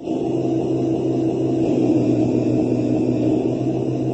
よし!